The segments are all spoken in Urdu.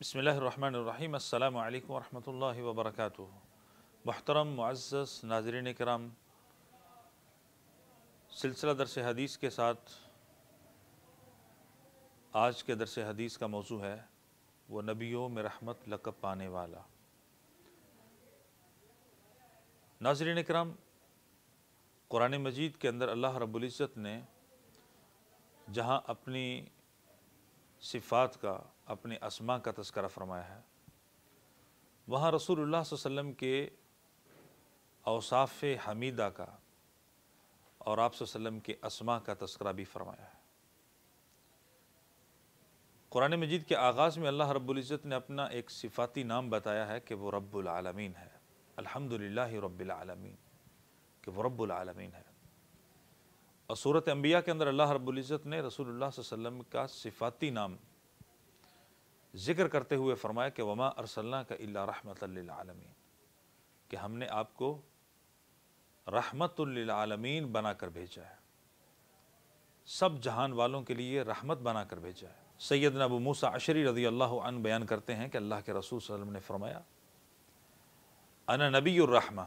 بسم اللہ الرحمن الرحیم۔ السلام علیکم ورحمۃ اللہ وبرکاتہ۔ محترم، معزز، ناظرین کرام، سلسلہ درس حدیث کے ساتھ آج کے درس حدیث کا موضوع ہے، وہ نبیوں میں رحمت لقب پانے والا۔ ناظرین کرام، قرآن مجید کے اندر اللہ رب العزت نے جہاں اپنی صفات کا اپنے اسماء کا تذکرہ فرمایا ہے۔ وہاں رسول اللہ صلی اللہ علیہ وسلم کے اوصاف حمیدہ کا اور آپ صلی اللہ علیہ وسلم کے اسماء کا تذکرہ بھی فرمایا ہے۔ قرآن مجید کے آغاز میں اللہ رب العزت نے اپنا ایک صفاتی نام بتایا ہے کہ وہ رب العالمین ہے۔ الحمدللہ رب العالمین، کہ وہ رب العالمین ہے۔ اور صورت انبیاء کے اندر اللہ رب العزت نے رسول اللہ صلی اللہ علیہ وسلم کا صفاتی نام ذکر کرتے ہوئے فرمایا کہ وما ارسلنا کا اللہ رحمت للعالمین کہ ہم نے آپ کو رحمت للعالمین بنا کر بھیجا ہے۔ سب جہان والوں کے لیے رحمت بنا کر بھیجا ہے۔ سیدنا ابو موسیٰ عشری رضی اللہ عنہ بیان کرتے ہیں کہ اللہ کے رسول صلی اللہ علیہ وسلم نے فرمایا، انا نبی الرحمہ،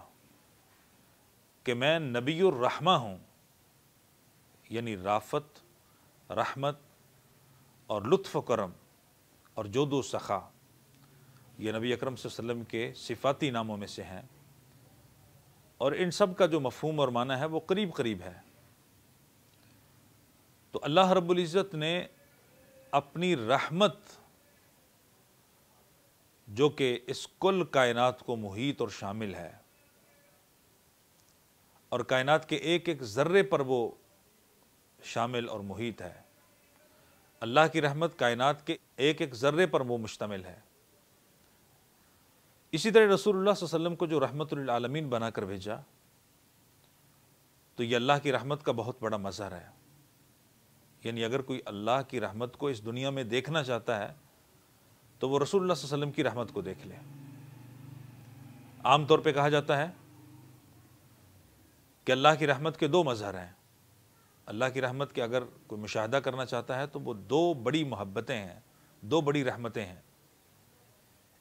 کہ میں نبی الرحمہ ہوں یعنی رافت، رحمت اور لطف و کرم۔ اور جود و سخا یہ نبی اکرم صلی اللہ علیہ وسلم کے صفاتی ناموں میں سے ہیں، اور ان سب کا جو مفہوم اور معنی ہے وہ قریب قریب ہے۔ تو اللہ رب العزت نے اپنی رحمت جو کہ اس کل کائنات کو محیط اور شامل ہے، اور کائنات کے ایک ایک ذرے پر وہ شامل اور محیط ہے۔ اللہ کی رحمت کائنات کے ایک ایک ذرے پر وہ مشتمل ہے۔ اسی طرح رسول اللہ صلی اللہ علیہ وسلم کو جو رحمت للعالمین بنا کر بھیجا، تو یہ اللہ کی رحمت کا بہت بڑا مظہر ہے۔ یعنی اگر کوئی اللہ کی رحمت کو اس دنیا میں دیکھنا چاہتا ہے، تو وہ رسول اللہ صلی اللہ علیہ وسلم کی رحمت کو دیکھ لے۔ عام طور پہ کہا جاتا ہے کہ اللہ کی رحمت کے دو مظہر ہیں۔ اللہ کی رحمت کے اگر کوئی مشاہدہ کرنا چاہتا ہے تو وہ دو بڑی محبتیں ہیں، دو بڑی رحمتیں ہیں۔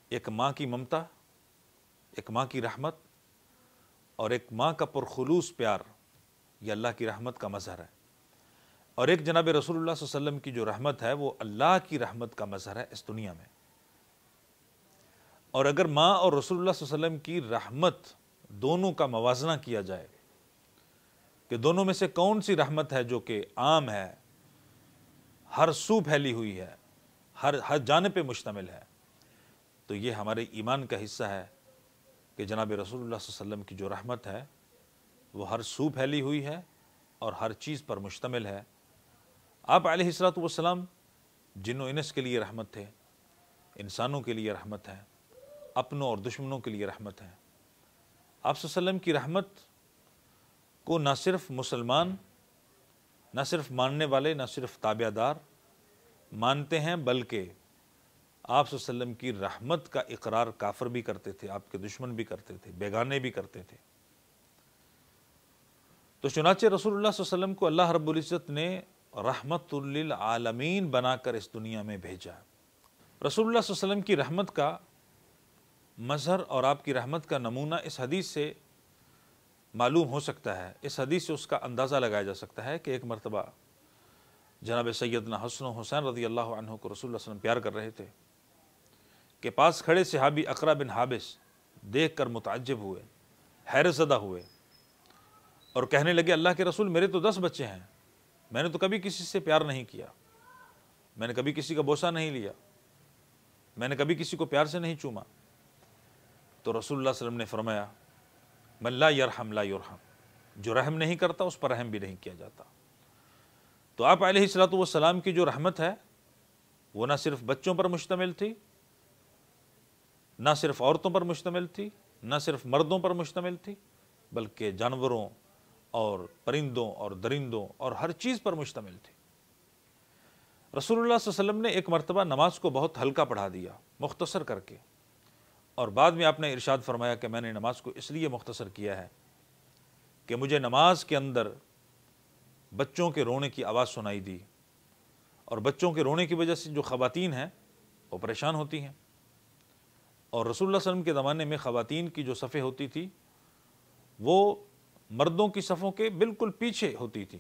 ایک ماں کی ممتا، ایک ماں کی رحمت اور ایک ماں کا پرخلوص پیار، یہ اللہ کی رحمت کا مظہر ہے۔ اور ایک جناب رسول اللہ صلی اللہ علیہ وسلم کی جو رحمت ہے، وہ اللہ کی رحمت کا مظہر ہے اس دنیا میں۔ اور اگر ماں اور رسول اللہ صلی اللہ علیہ وسلم کی رحمت دونوں کا موازنہ کیا جائے کہ دونوں میں سے کون سی رحمت ہے جو کہ عام ہے؟ ہر سو پھیلی ہوئی ہے، ہر ہر جانب پہ مشتمل ہے۔ تو یہ ہمارے ایمان کا حصہ ہے کہ جناب رسول اللہ صلی اللہ علیہ وسلم کی جو رحمت ہے، وہ ہر سو پھیلی ہوئی ہے اور ہر چیز پر مشتمل ہے۔ آپ علیہ السلاۃ والسلام جن و انس کے لیے رحمت تھے، انسانوں کے لیے رحمت ہے اپنوں اور دشمنوں کے لیے رحمت ہے آپ صلی اللہ علیہ وسلم کی رحمت کو نہ صرف مسلمان، نہ صرف ماننے والے، نہ صرف تابع دار مانتے ہیں، بلکہ آپ صلی اللہ علیہ وسلم کی رحمت کا اقرار کافر بھی کرتے تھے، آپ کے دشمن بھی کرتے تھے، بیگانے بھی کرتے تھے۔ تو چنانچہ رسول اللہ صلی اللہ علیہ وسلم کو اللہ رب العزت نے رحمت للعالمین بنا کر اس دنیا میں بھیجا۔ رسول اللہ صلی اللہ علیہ وسلم کی رحمت کا مظہر اور آپ کی رحمت کا نمونہ اس حدیث سے معلوم ہو سکتا ہے، اس حدیث سے اس کا اندازہ لگایا جا سکتا ہے کہ ایک مرتبہ جناب سیدنا حسن و حسین رضی اللہ عنہ کو رسول اللہ علیہ وسلم پیار کر رہے تھے کہ پاس کھڑے صحابی اقرا بن حابس دیکھ کر متعجب ہوئے، حیرت زدہ ہوئے اور کہنے لگے، اللہ کے رسول میرے تو دس بچے ہیں، میں نے تو کبھی کسی سے پیار نہیں کیا، میں نے کبھی کسی کا بوسہ نہیں لیا، میں نے کبھی کسی کو پیار سے نہیں چوما۔ تو رسول اللہ علیہ وسلم نے فرمایا من لا یرحم لا یرحم، جو رحم نہیں کرتا اس پر رحم بھی نہیں کیا جاتا۔ تو آپ علیہ السلاۃ والسلام کی جو رحمت ہے، وہ نہ صرف بچوں پر مشتمل تھی، نہ صرف عورتوں پر مشتمل تھی، نہ صرف مردوں پر مشتمل تھی، بلکہ جانوروں اور پرندوں اور درندوں اور ہر چیز پر مشتمل تھی۔ رسول اللہ صلی اللہ علیہ وسلم نے ایک مرتبہ نماز کو بہت ہلکا پڑھا دیا، مختصر کر کے۔ اور بعد میں آپ نے ارشاد فرمایا کہ میں نے نماز کو اس لیے مختصر کیا ہے کہ مجھے نماز کے اندر بچوں کے رونے کی آواز سنائی دی اور بچوں کے رونے کی وجہ سے جو خواتین ہیں وہ پریشان ہوتی ہیں۔ اور رسول اللہ علیہ وسلم کے زمانے میں خواتین کی جو صفیں ہوتی تھی، وہ مردوں کی صفوں کے بالکل پیچھے ہوتی تھی۔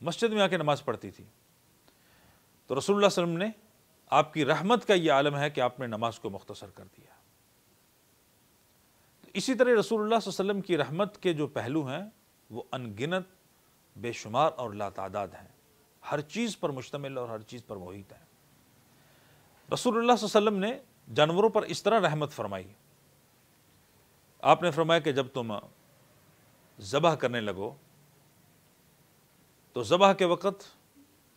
مسجد میں آ کے نماز پڑھتی تھی۔ تو رسول اللہ علیہ وسلم نے آپ کی رحمت کا یہ عالم ہے کہ آپ نے نماز کو مختصر کر دیا اسی طرح رسول اللہ صلی اللہ علیہ وسلم کی رحمت کے جو پہلو ہیں، وہ انگنت، بے شمار اور لا تعداد ہیں۔ ہر چیز پر مشتمل اور ہر چیز پر محیط ہے رسول اللہ صلی اللہ علیہ وسلم نے جانوروں پر اس طرح رحمت فرمائی۔ آپ نے فرمایا کہ جب تم ذبح کرنے لگو، تو ذبح کے وقت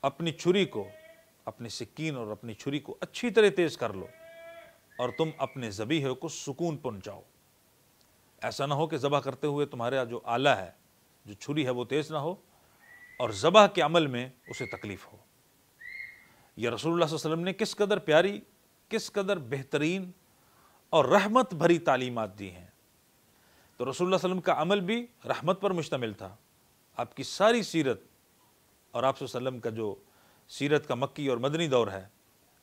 اپنی چھری کو اپنی سکین اور اپنی چھری کو اچھی طرح تیز کر لو اور تم اپنے زبیح کو سکون پہنچاؤ۔ ایسا نہ ہو کہ ذبح کرتے ہوئے تمہارا جو آلہ ہے، جو چھری ہے، وہ تیز نہ ہو اور ذبح کے عمل میں اسے تکلیف ہو۔ یہ رسول اللہ صلی اللہ علیہ وسلم نے کس قدر پیاری، کس قدر بہترین اور رحمت بھری تعلیمات دی ہیں۔ تو رسول اللہ علیہ وسلم کا عمل بھی رحمت پر مشتمل تھا۔ آپ کی ساری سیرت اور آپ صلی اللہ علیہ وسلم کا جو سیرت کا مکی اور مدنی دور ہے۔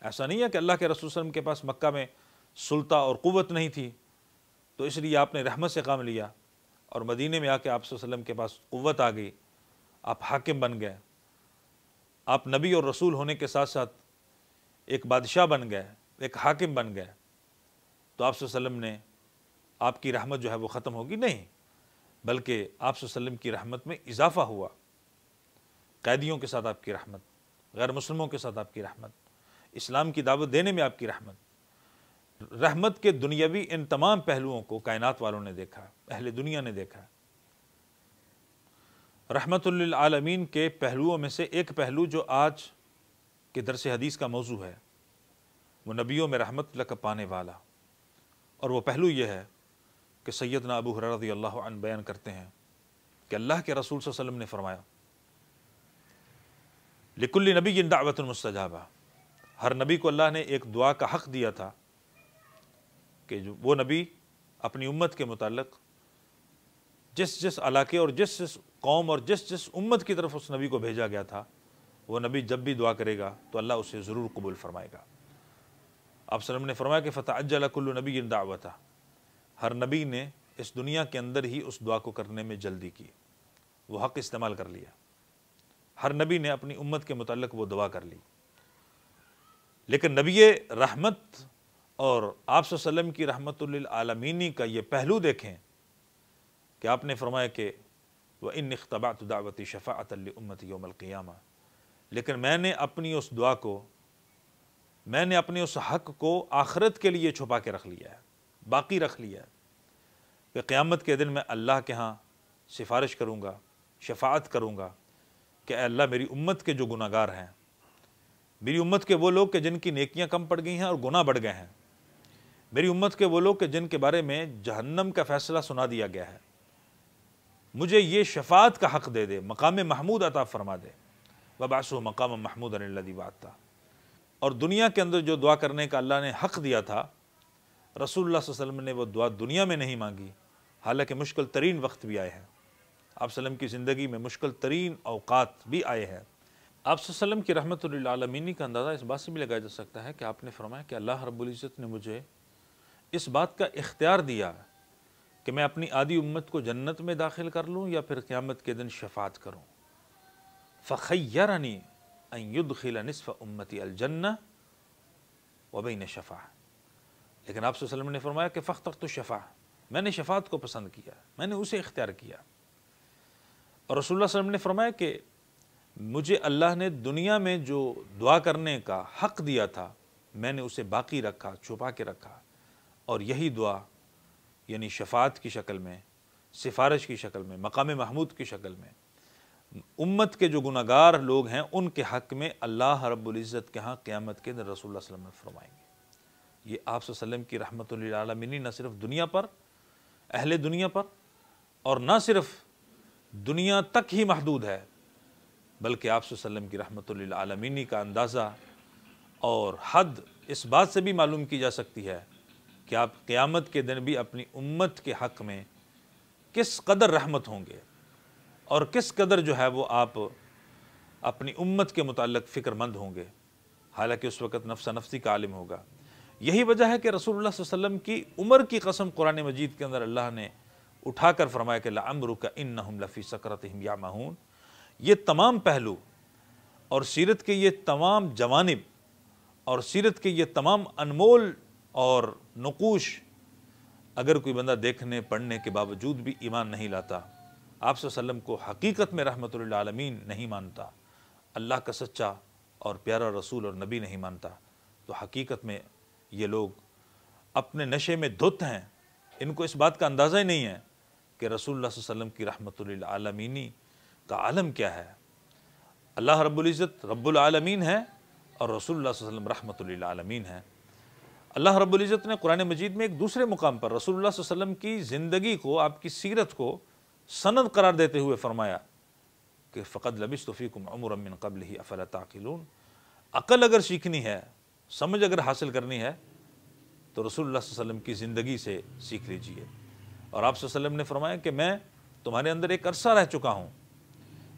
ایسا نہیں ہے کہ اللہ کے رسول صلی اللہ علیہ وسلم کے پاس مکہ میں سلطہ اور قوت نہیں تھی۔ تو اس لیے آپ نے رحمت سے کام لیا اور مدینہ میں آ کے آپ صلی اللہ علیہ وسلم کے پاس قوت آ گئی۔ آپ حاکم بن گئے۔ آپ نبی اور رسول ہونے کے ساتھ ساتھ ایک بادشاہ بن گئے، ایک حاکم بن گئے۔ تو آپ صلی اللہ علیہ وسلم نے آپ کی رحمت جو ہے وہ ختم ہوگی؟ نہیں، بلکہ آپ صلی اللہ علیہ وسلم کی رحمت میں اضافہ ہوا۔ قیدیوں کے ساتھ آپ کی رحمت۔ غیر مسلموں کے ساتھ آپ کی رحمت، اسلام کی دعوت دینے میں آپ کی رحمت۔ رحمت کے دنیاوی ان تمام پہلوؤں کو کائنات والوں نے دیکھا، اہل دنیا نے دیکھا۔ رحمت للعالمین کے پہلوؤں میں سے ایک پہلو جو آج کے درس حدیث کا موضوع ہے، وہ نبیوں میں رحمت لک پانے والا۔ اور وہ پہلو یہ ہے کہ سیدنا ابو رضی اللہ عنہ بیان کرتے ہیں کہ اللہ کے رسول صلی اللہ علیہ وسلم نے فرمایا لکل نبی دعوت المستجابہ ہر نبی کو اللہ نے ایک دعا کا حق دیا تھا کہ جو وہ نبی اپنی امت کے متعلق جس جس علاقے اور جس جس قوم اور جس جس امت کی طرف اس نبی کو بھیجا گیا تھا، وہ نبی جب بھی دعا کرے گا تو اللہ اسے ضرور قبول فرمائے گا۔ آپ وسلم نے فرمایا کہ فتح اجلا کل نبی دعوت ہر نبی نے اس دنیا کے اندر ہی اس دعا کو کرنے میں جلدی کی۔ وہ حق استعمال کر لیا۔ ہر نبی نے اپنی امت کے متعلق وہ دعا کر لی۔ لیکن نبی رحمت اور آپ صلی اللہ علیہ وسلم کی رحمت للعالمینی کا یہ پہلو دیکھیں کہ آپ نے فرمایا کہ وہ ان اختبات دعوتی شفاعت امت یوم القیامہ لیکن میں نے اپنی اس دعا کو، میں نے اپنے اس حق کو آخرت کے لیے چھپا کے رکھ لیا ہے، باقی رکھ لیا ہے کہ قیامت کے دن میں اللہ کے ہاں سفارش کروں گا، شفاعت کروں گا۔ کہ اے اللہ میری امت کے جو گناہ گار ہیں، میری امت کے وہ لوگ کہ جن کی نیکیاں کم پڑ گئی ہیں اور گناہ بڑھ گئے ہیں۔ میری امت کے وہ لوگ کہ جن کے بارے میں جہنم کا فیصلہ سنا دیا گیا ہے۔ مجھے یہ شفاعت کا حق دے دے، مقام محمود عطا فرما دے۔ وباسو مقام محمود اللہ دیوات اور دنیا کے اندر جو دعا کرنے کا اللہ نے حق دیا تھا، رسول اللہ صلی اللہ علیہ وسلم نے وہ دعا دنیا میں نہیں مانگی، حالانکہ مشکل ترین وقت بھی آئے ہیں۔ آپ وسلم کی زندگی میں مشکل ترین اوقات بھی آئے ہیں۔ آپ وسلم کی رحمت للعالمینی کا اندازہ اس بات سے بھی لگایا جا سکتا ہے کہ آپ نے فرمایا کہ اللہ رب العزت نے مجھے اس بات کا اختیار دیا کہ میں اپنی آدھی امت کو جنت میں داخل کر لوں یا پھر قیامت کے دن شفاعت کروں۔ فخیرنی ان يدخل نصف امتی الجنہ وبین شفا لیکن آپ صلی اللہ علیہ وسلم نے فرمایا کہ فخر تو شفا میں نے شفاعت کو پسند کیا، میں نے اسے اختیار کیا۔ اور رسول اللہ صلی اللہ علیہ وسلم نے فرمایا کہ مجھے اللہ نے دنیا میں جو دعا کرنے کا حق دیا تھا، میں نے اسے باقی رکھا، چھپا کے رکھا۔ اور یہی دعا یعنی شفاعت کی شکل میں، سفارش کی شکل میں، مقام محمود کی شکل میں، امت کے جو گناہ گار لوگ ہیں، ان کے حق میں اللہ رب العزت کے ہاں قیامت کے دن رسول اللہ صلی اللہ علیہ وسلم فرمائیں گے۔ یہ آپ صلی اللہ علیہ وسلم کی رحمت للعالمینی نہ صرف دنیا پر، اہل دنیا پر، اور نہ صرف دنیا تک ہی محدود ہے، بلکہ آپ صلی اللہ علیہ وسلم کی رحمت للعالمینی کا اندازہ اور حد اس بات سے بھی معلوم کی جا سکتی ہے کہ آپ قیامت کے دن بھی اپنی امت کے حق میں کس قدر رحمت ہوں گے اور کس قدر جو ہے وہ آپ اپنی امت کے متعلق فکر مند ہوں گے۔ حالانکہ اس وقت نفس نفسی کا عالم ہوگا۔ یہی وجہ ہے کہ رسول اللہ صلی اللہ علیہ وسلم کی عمر کی قسم قرآن مجید کے اندر اللہ نے اٹھا کر فرمایا کہ لَعَمْرُكَ إِنَّهُمْ لَفِي سَكْرَتِهِمْ يَعْمَهُونَ یہ تمام پہلو اور سیرت کے یہ تمام جوانب اور سیرت کے یہ تمام انمول اور نقوش، اگر کوئی بندہ دیکھنے، پڑھنے کے باوجود بھی ایمان نہیں لاتا، آپ صلی اللہ علیہ وسلم کو حقیقت میں رحمت للعالمین نہیں مانتا، اللہ کا سچا اور پیارا رسول اور نبی نہیں مانتا، تو حقیقت میں یہ لوگ اپنے نشے میں دھت ہیں۔ ان کو اس بات کا اندازہ ہی نہیں ہے کہ رسول اللہ صلی اللہ علیہ وسلم کی رحمت للعالمینی کا عالم کیا ہے؟ اللہ رب العزت رب العالمین ہے اور رسول اللہ صلی اللہ علیہ وسلم رحمت للعالمین ہے۔ اللہ رب العزت نے قرآن مجید میں ایک دوسرے مقام پر رسول اللہ صلی اللہ علیہ وسلم کی زندگی کو، آپ کی سیرت کو سند قرار دیتے ہوئے فرمایا کہ فقد لبس فیکم عمر من قبل ہی افلا تعقلون؟ عقل اگر سیکھنی ہے، سمجھ اگر حاصل کرنی ہے، تو رسول اللہ صلی اللہ علیہ وسلم کی زندگی سے سیکھ لیجیے۔ اور آپ صلی اللہ علیہ وسلم نے فرمایا کہ میں تمہارے اندر ایک عرصہ رہ چکا ہوں۔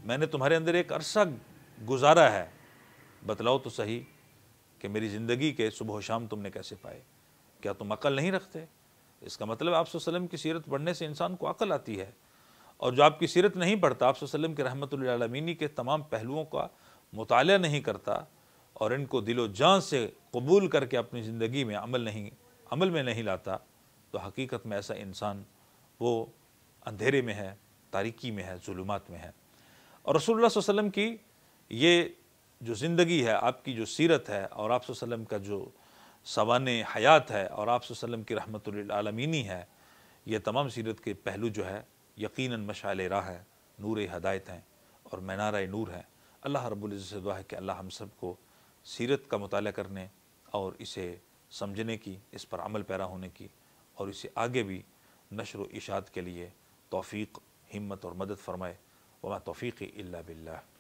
میں نے تمہارے اندر ایک عرصہ گزارا ہے۔ بتلاؤ تو صحیح کہ میری زندگی کے صبح و شام تم نے کیسے پائے۔ کیا تم عقل نہیں رکھتے؟ اس کا مطلب آپ صلی اللہ علیہ وسلم کی سیرت پڑھنے سے انسان کو عقل آتی ہے۔ اور جو آپ کی سیرت نہیں پڑھتا، آپ صلی اللہ علیہ وسلم کے رحمت اللہ عالمینی کے تمام پہلوؤں کا مطالعہ نہیں کرتا اور ان کو دل و جان سے قبول کر کے اپنی زندگی میں عمل نہیں، عمل میں نہیں لاتا، تو حقیقت میں ایسا انسان وہ اندھیرے میں ہے تاریکی میں ہے ظلمات میں ہے اور رسول اللہ صلی اللہ علیہ وسلم کی یہ جو زندگی ہے، آپ کی جو سیرت ہے اور آپ صلی اللہ علیہ وسلم کا جو سوان حیات ہے اور آپ صلی اللہ علیہ وسلم کی رحمت للعالمینی ہے، یہ تمام سیرت کے پہلو جو ہے، یقیناً مشعل راہ ہے، نور ہدایت ہیں اور مینارہ نور ہے اللہ رب العزت سے دعا ہے کہ اللہ ہم سب کو سیرت کا مطالعہ کرنے اور اسے سمجھنے کی، اس پر عمل پیرا ہونے کی اور اسے آگے بھی نشر و اشاعت کے لیے توفیق ہمت اور مدد فرمائے۔ وما توفیقی اللہ باللہ۔